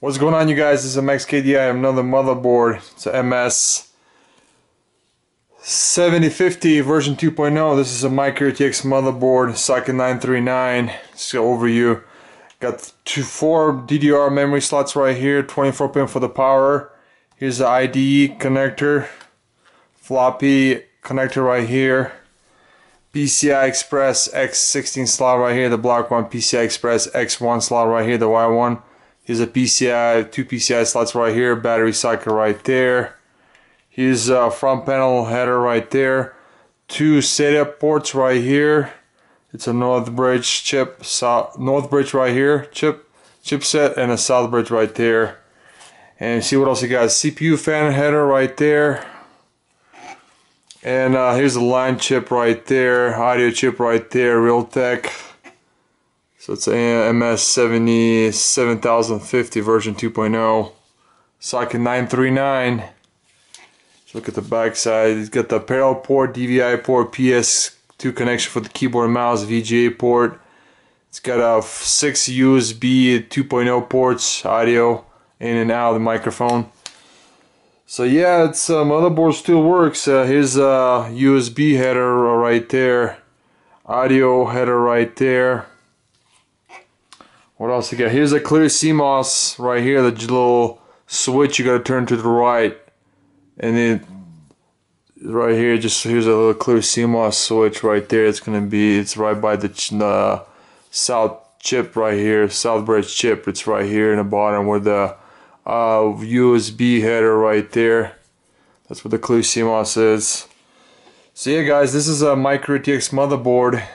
What's going on you guys? This is MXKDI. Another motherboard. It's a MS 7050 version 2.0. This is a Micro ATX motherboard, socket 939. Just over you. Got two, four DDR memory slots right here, 24 pin for the power. Here's the IDE connector, floppy connector right here. PCI Express X16 slot right here, the block one PCI Express X1 slot right here, the Y1. Here's a PCI, two PCI slots right here, battery socket right there. Here's a front panel header right there. Two SATA ports right here. It's a North Bridge chip, south, North Bridge right here, chip, chipset, and a South Bridge right there. And see what else you got? CPU fan header right there. And uh, here's the LAN chip right there, audio chip right there, Realtek. So it's a MS70 7050 version 2.0. Socket 939. Look at the back side. It's got the parallel port, DVI port, PS2 connection for the keyboard and mouse, VGA port. It's got a uh, six USB 2.0 ports, audio in and out of the microphone. So yeah, it's uh, motherboard still works. Uh, here's a USB header right there, audio header right there. What else you got? Here's a clear CMOS right here. The little switch you gotta turn to the right, and then right here, just here's a little clear CMOS switch right there. It's gonna be. It's right by the uh, south chip right here, south bridge chip. It's right here in the bottom where the uh, USB header right there. That's what the clear CMOS is. So yeah guys, this is a Micro ATX motherboard.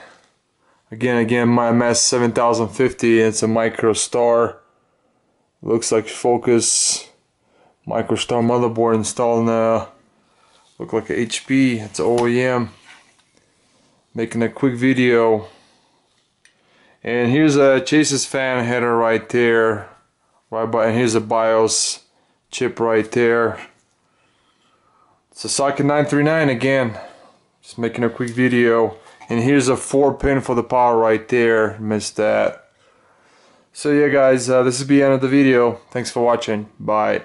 Again, again, my MS 7050. It's a Micro Star. Looks like Focus Micro Star motherboard installed in a look like a HP. It's OEM. Making a quick video. And here's a chassis fan header right there. Right by, and here's a BIOS chip right there. It's a socket 939 again. Just making a quick video. And here's a 4 pin for the power right there. Missed that. So yeah guys, uh, this is the end of the video. Thanks for watching. Bye.